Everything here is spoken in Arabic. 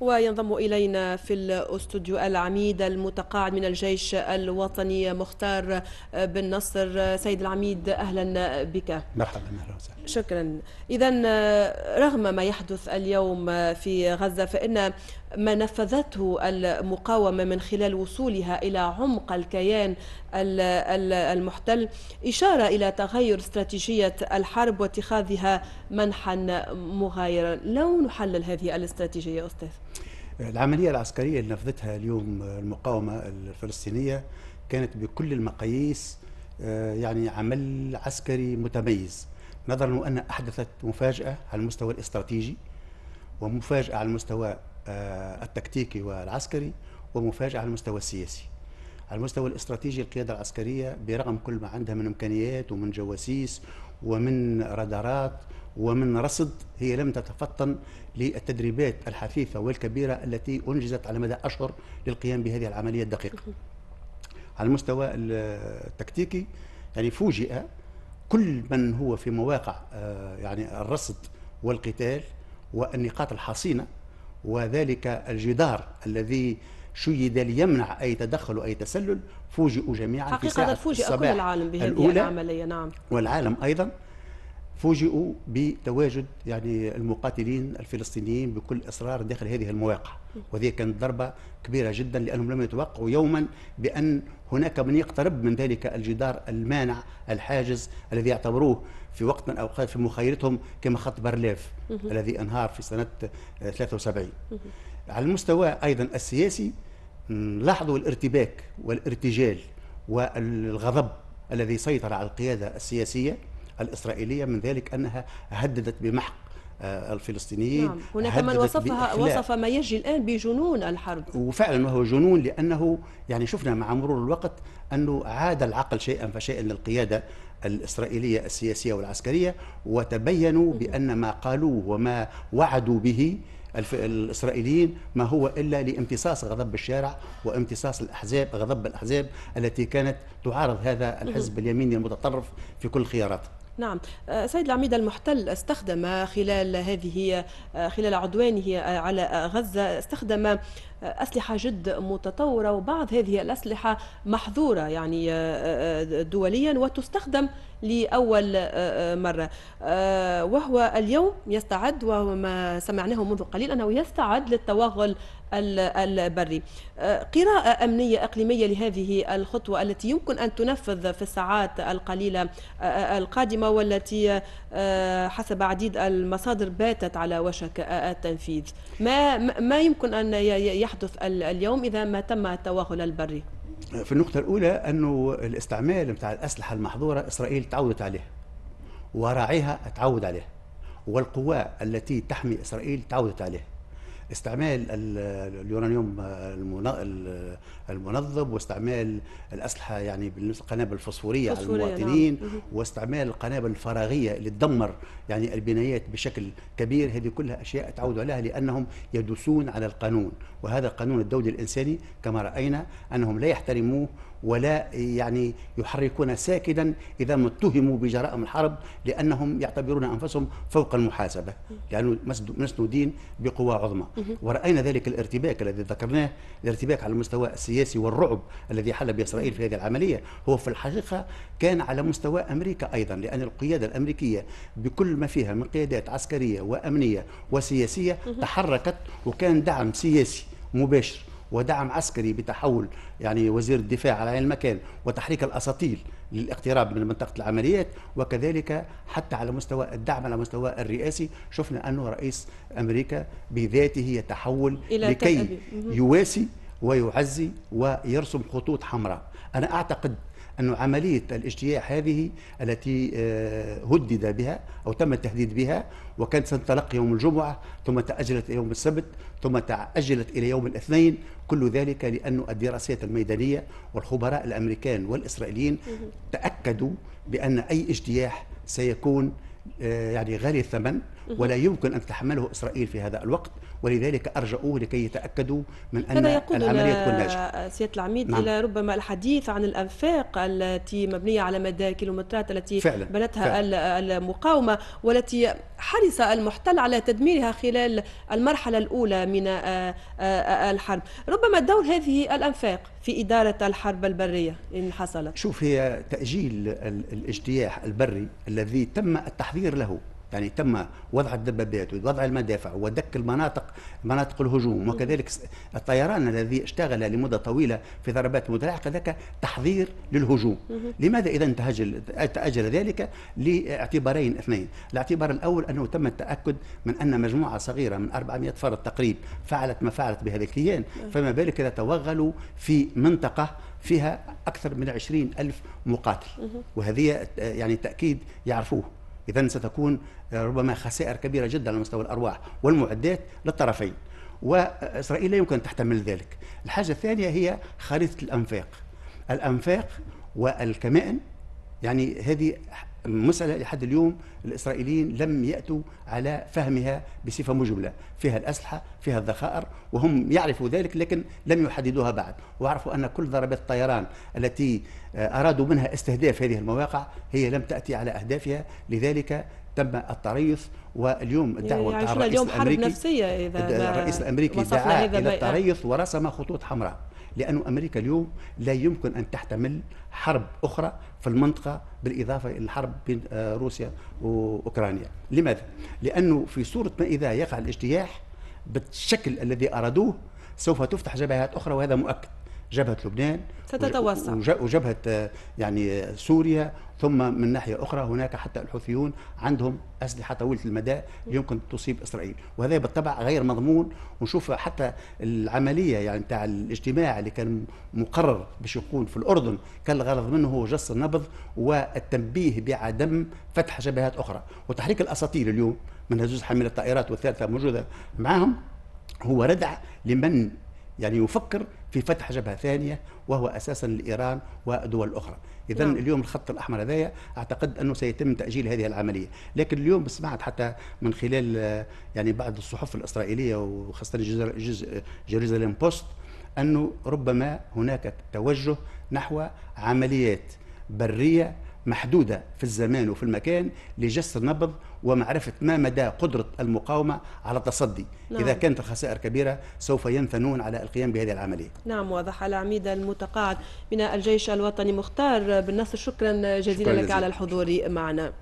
وينضم إلينا في الاستوديو العميد المتقاعد من الجيش الوطني مختار بن نصر. سيد العميد أهلا بك. مرحبا وسهلا. شكرا. إذا رغم ما يحدث اليوم في غزة فإن ما نفذته المقاومة من خلال وصولها إلى عمق الكيان المحتل إشارة إلى تغير استراتيجية الحرب واتخاذها منحا مغايرا. لو نحلل هذه الاستراتيجية أستاذ. العملية العسكرية اللي نفذتها اليوم المقاومة الفلسطينية كانت بكل المقاييس آه، يعني عمل عسكري متميز. نظرا أن أحدثت مفاجأة على المستوى الاستراتيجي ومفاجأة على المستوى آه، التكتيكي والعسكري ومفاجأة على المستوى السياسي. على المستوى الاستراتيجي القيادة العسكرية برغم كل ما عندها من إمكانيات ومن جواسيس ومن رادارات ومن رصد هي لم تتفطن للتدريبات الحثيثة والكبيرة التي أنجزت على مدى أشهر للقيام بهذه العملية الدقيقة. على المستوى التكتيكي يعني فوجئ كل من هو في مواقع آه، يعني الرصد والقتال والنقاط الحصينة وذلك الجدار الذي شيد ليمنع أي تدخل أي تسلل فوجئوا جميعا في ساعة فوجئ كل العالم بهذه العملية نعم. والعالم أيضا. فوجئوا بتواجد يعني المقاتلين الفلسطينيين بكل إصرار داخل هذه المواقع. وهذه كانت ضربة كبيرة جدا لأنهم لم يتوقعوا يوما بأن هناك من يقترب من ذلك الجدار المانع الحاجز الذي يعتبروه في وقت من الاوقات في مخيلتهم كما خط بارليف الذي أنهار في سنة 73 على المستوى أيضا السياسي لاحظوا الارتباك والارتجال والغضب الذي سيطر على القيادة السياسية. الإسرائيلية من ذلك أنها هددت بمحق آه، الفلسطينيين نعم. هناك من وصفها وصف ما يجري الآن بجنون الحرب. وفعلا وهو جنون لأنه يعني شفنا مع مرور الوقت أنه عاد العقل شيئا فشيئا للقيادة الإسرائيلية السياسية والعسكرية وتبينوا بأن ما قالوه وما وعدوا به الإسرائيليين ما هو إلا لامتصاص غضب الشارع وامتصاص الأحزاب غضب الأحزاب التي كانت تعارض هذا الحزب اليميني المتطرف في كل خياراته. نعم. آه، سيد العميد المحتل استخدم خلال هذه آه، خلال عدوانه على غزة استخدم أسلحة جد متطورة وبعض هذه الأسلحة محظورة يعني دوليا وتستخدم لأول مرة. وهو اليوم يستعد وهو ما سمعناه منذ قليل أنه يستعد للتوغل البري. قراءة أمنية إقليمية لهذه الخطوة التي يمكن أن تنفذ في الساعات القليلة القادمة والتي حسب عديد المصادر باتت على وشك التنفيذ. ما ما يمكن أن يحدث اليوم إذا ما تم التوغل البري في النقطة الأولى أنه الاستعمال بتاع الأسلحة المحظورة إسرائيل تعودت عليها وراعيها تعود عليها والقوى التي تحمي إسرائيل تعودت عليها استعمال اليورانيوم المنظم واستعمال الأسلحة يعني القنابل الفسفوريه على نعم. المواطنين نعم. واستعمال القنابل الفراغية اللي تدمر يعني البنايات بشكل كبير هذه كلها أشياء تعود عليها لأنهم يدوسون على القانون وهذا القانون الدولي الإنساني كما رأينا أنهم لا يحترموه ولا يعني يحركون ساكنا إذا ما اتهموا بجرائم الحرب لأنهم يعتبرون أنفسهم فوق المحاسبة لأنه مسنودين بقوى عظمى. ورأينا ذلك الارتباك الذي ذكرناه الارتباك على المستوى السياسي والرعب الذي حل بإسرائيل في هذه العملية. هو في الحقيقة كان على مستوى أمريكا أيضا لأن القيادة الأمريكية بكل ما فيها من قيادات عسكرية وأمنية وسياسية تحركت وكان دعم سياسي مباشر. ودعم عسكري بتحول يعني وزير الدفاع على المكان وتحريك الأساطيل للاقتراب من منطقة العمليات وكذلك حتى على مستوى الدعم على مستوى الرئاسي. شفنا أنه رئيس أمريكا بذاته يتحول إلى لكي يواسي ويعزي ويرسم خطوط حمراء. أنا أعتقد أن عملية الاجتياح هذه التي آه، هدد بها أو تم التهديد بها وكانت ستنطلق يوم الجمعة ثم تأجلت إلى يوم السبت ثم تأجلت إلى يوم الاثنين كل ذلك لأن الدراسات الميدانية والخبراء الأمريكان والإسرائيليين تأكدوا بأن أي اجتياح سيكون آه، يعني غالي الثمن. ولا يمكن أن تتحمله إسرائيل في هذا الوقت ولذلك أرجعوه لكي يتأكدوا من أن العملية تكون ناجحة. سياده العميد نعم. إلى ربما الحديث عن الأنفاق التي مبنية على مدى كيلومترات التي فعلا. بنتها فعلا. المقاومة والتي حرص المحتل على تدميرها خلال المرحلة الأولى من آه، آه، الحرب، ربما دور هذه الأنفاق في إدارة الحرب البرية إن حصلت. شوف هي تأجيل الإجتياح البري الذي تم التحضير له يعني تم وضع الدبابات ووضع المدافع ودك المناطق مناطق الهجوم وكذلك الطيران الذي اشتغل لمدة طويلة في ضربات متلاحقة ذاك تحضير للهجوم. لماذا إذا تاجل تأجل ذلك؟ لاعتبارين اثنين. الاعتبار الأول أنه تم التأكد من أن مجموعة صغيرة من 400 فرد تقريبا فعلت ما فعلت بهذا الكيان فما بالك إذا توغلوا في منطقة فيها أكثر من عشرين ألف مقاتل. وهذه يعني تأكيد يعرفوه. إذا ستكون ربما خسائر كبيرة جدا على مستوى الأرواح والمعدات للطرفين. وإسرائيل لا يمكن تحتمل ذلك. الحاجة الثانية هي خريطة الأنفاق. الأنفاق والكمائن يعني هذه مسألة لحد اليوم الإسرائيليين لم يأتوا على فهمها بصفة مجملة. فيها الأسلحة فيها الذخائر وهم يعرفوا ذلك لكن لم يحددوها بعد. وعرفوا أن كل ضربات الطيران التي أرادوا منها استهداف هذه المواقع هي لم تأتي على أهدافها. لذلك تم التريث واليوم الدعوه يعني الرئيس الأمريكي نفسية إذا الرئيس الأمريكي دعا إلى التريث ورسم خطوط حمراء. لأن أمريكا اليوم لا يمكن أن تحتمل حرب أخرى في المنطقة بالإضافة إلى الحرب بين آه، روسيا وأوكرانيا لماذا؟ لأنه في صورة ما إذا يقع الاجتياح بالشكل الذي أرادوه سوف تفتح جبهات أخرى وهذا مؤكد جبهة لبنان ستتوسع. وجبهة آه، يعني سوريا ثم من ناحية أخرى هناك حتى الحوثيون عندهم أسلحة طويلة المدى يمكن تصيب إسرائيل. وهذا بالطبع غير مضمون. ونشوف حتى العملية يعني بتاع الاجتماع اللي كان مقرر باش يكون في الأردن كان الغرض منه هو جس النبض والتنبيه بعدم فتح جبهات أخرى. وتحريك الأساطيل اليوم من هزوز حامل الطائرات والثالثة موجودة معهم هو ردع لمن يعني يفكر في فتح جبهة ثانية وهو أساسا لإيران ودول أخرى اذا نعم. اليوم الخط الأحمر هذايا أعتقد أنه سيتم تأجيل هذه العملية لكن اليوم سمعت حتى من خلال يعني بعض الصحف الإسرائيلية وخاصة جيروزاليم بوست أنه ربما هناك توجه نحو عمليات برية محدودة في الزمان وفي المكان لجس النبض ومعرفة ما مدى قدرة المقاومة على التصدي. نعم. إذا كانت الخسائر كبيرة سوف ينثنون على القيام بهذه العملية. نعم واضح العميد المتقاعد من الجيش الوطني مختار بالنصر. شكرا جزيلا شكرا لك على الحضور معنا.